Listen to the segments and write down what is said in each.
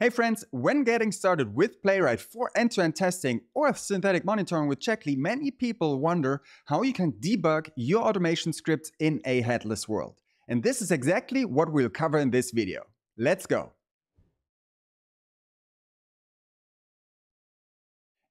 Hey friends, when getting started with Playwright for end-to-end testing or synthetic monitoring with Checkly, many people wonder how you can debug your automation scripts in a headless world. And this is exactly what we'll cover in this video. Let's go.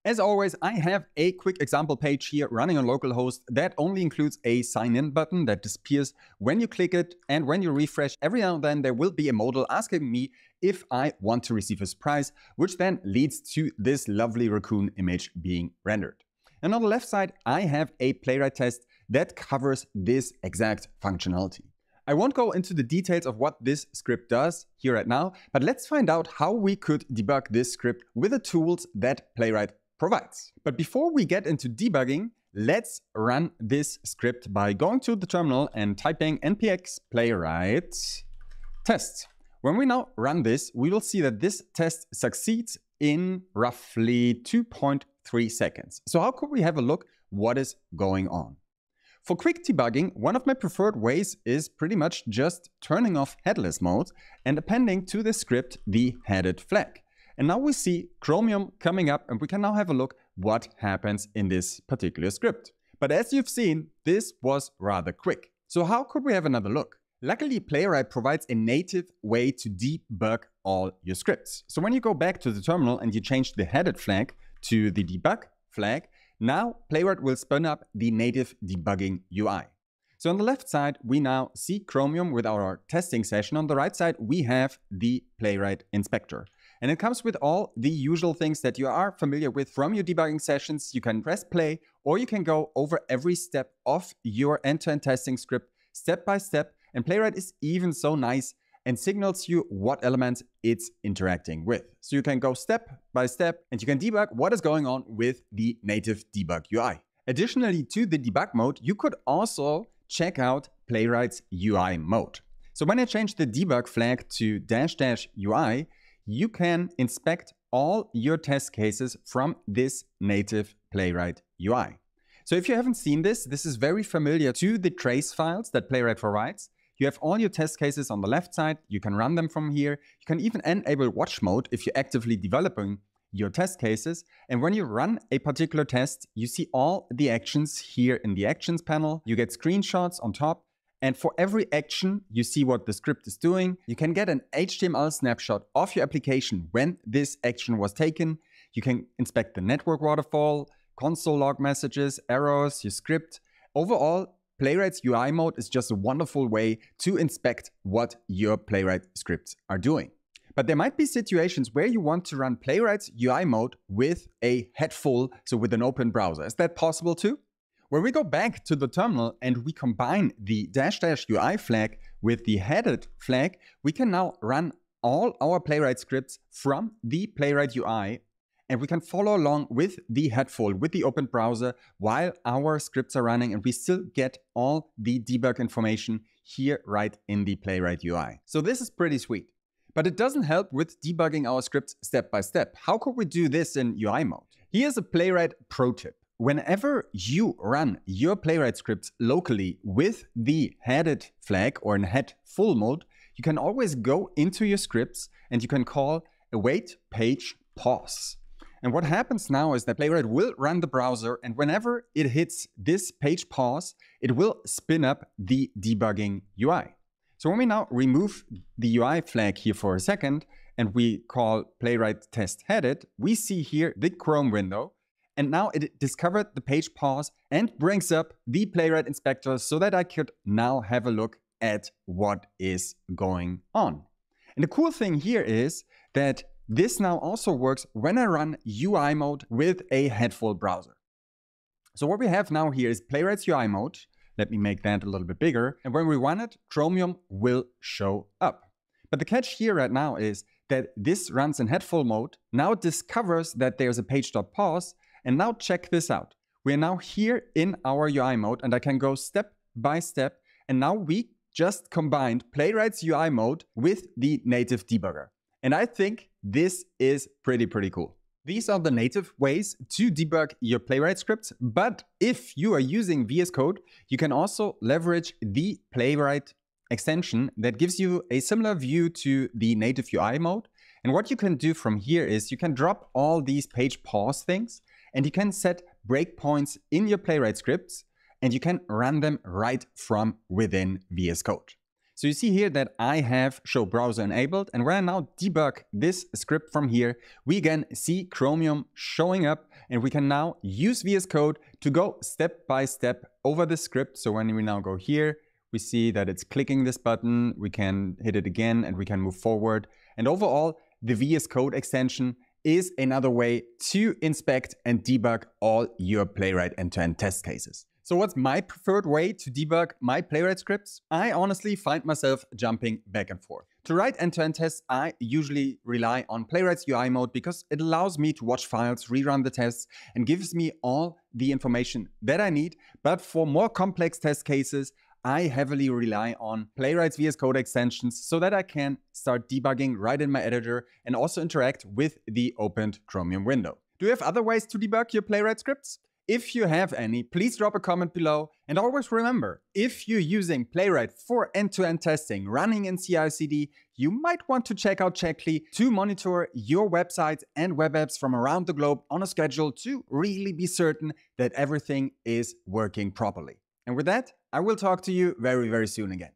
As always, I have a quick example page here running on localhost that only includes a sign in button that disappears when you click it and when you refresh every now and then there will be a modal asking me if I want to receive a surprise, which then leads to this lovely raccoon image being rendered. And on the left side, I have a playwright test that covers this exact functionality. I won't go into the details of what this script does here right now, but let's find out how we could debug this script with the tools that Playwright provides. But before we get into debugging, let's run this script by going to the terminal and typing npx playwright test. When we now run this, we will see that this test succeeds in roughly 2.3 seconds. So how could we have a look what is going on? For quick debugging, one of my preferred ways is pretty much just turning off headless mode and appending to the script the headed flag. And now we see Chromium coming up and we can now have a look what happens in this particular script. But as you've seen, this was rather quick. So how could we have another look? Luckily, Playwright provides a native way to debug all your scripts. So when you go back to the terminal and you change the headed flag to the debug flag, now Playwright will spin up the native debugging UI. So on the left side, we now see Chromium with our testing session. On the right side, we have the Playwright inspector. And it comes with all the usual things that you are familiar with from your debugging sessions. You can press play or you can go over every step of your end-to-end -end testing script step by step. And Playwright is even so nice and signals you what elements it's interacting with. So you can go step by step and you can debug what is going on with the native debug UI. Additionally to the debug mode, you could also check out Playwright's UI mode. So when I change the debug flag to dash dash UI, you can inspect all your test cases from this native Playwright UI. So if you haven't seen this, this is very familiar to the trace files that Playwright provides. You have all your test cases on the left side. You can run them from here. You can even enable watch mode if you're actively developing your test cases. And when you run a particular test, you see all the actions here in the actions panel. You get screenshots on top and for every action, you see what the script is doing. You can get an HTML snapshot of your application when this action was taken. You can inspect the network waterfall, console log messages, errors, your script. Overall, Playwright's UI mode is just a wonderful way to inspect what your Playwright scripts are doing. But there might be situations where you want to run Playwright's UI mode with a head full, so with an open browser. Is that possible too? When we go back to the terminal and we combine the dash dash UI flag with the headed flag, we can now run all our Playwright scripts from the Playwright UI and we can follow along with the headful, with the open browser while our scripts are running and we still get all the debug information here right in the Playwright UI. So this is pretty sweet. But it doesn't help with debugging our scripts step by step. How could we do this in UI mode? Here's a Playwright pro tip whenever you run your Playwright scripts locally with the headed flag or in head full mode, you can always go into your scripts and you can call await page pause. And what happens now is that Playwright will run the browser and whenever it hits this page pause, it will spin up the debugging UI. So when we now remove the UI flag here for a second and we call Playwright test headed, we see here the Chrome window and now it discovered the page pause and brings up the playwright inspector so that I could now have a look at what is going on. And the cool thing here is that this now also works when I run UI mode with a headful browser. So what we have now here is Playwright's UI mode. Let me make that a little bit bigger. And when we run it, Chromium will show up. But the catch here right now is that this runs in headful mode, now it discovers that there's a page.pause, and now check this out. We are now here in our UI mode and I can go step by step. And now we just combined Playwright's UI mode with the native debugger. And I think this is pretty, pretty cool. These are the native ways to debug your Playwright scripts, but if you are using VS Code, you can also leverage the Playwright extension that gives you a similar view to the native UI mode And what you can do from here is you can drop all these page pause things and you can set breakpoints in your Playwright scripts and you can run them right from within VS Code. So you see here that I have show browser enabled and when I now debug this script from here, we again see Chromium showing up and we can now use VS Code to go step by step over the script. So when we now go here, we see that it's clicking this button, we can hit it again and we can move forward. And overall, the VS Code extension is another way to inspect and debug all your Playwright end-to-end test cases. So what's my preferred way to debug my Playwright scripts? I honestly find myself jumping back and forth. To write end-to-end -end tests, I usually rely on Playwright's UI mode because it allows me to watch files, rerun the tests, and gives me all the information that I need. But for more complex test cases, I heavily rely on Playwright's VS Code extensions so that I can start debugging right in my editor and also interact with the opened Chromium window. Do you have other ways to debug your Playwright scripts? If you have any, please drop a comment below. And always remember, if you're using Playwright for end-to-end -end testing running in CI/CD, you might want to check out Checkly to monitor your websites and web apps from around the globe on a schedule to really be certain that everything is working properly. And with that, I will talk to you very, very soon again.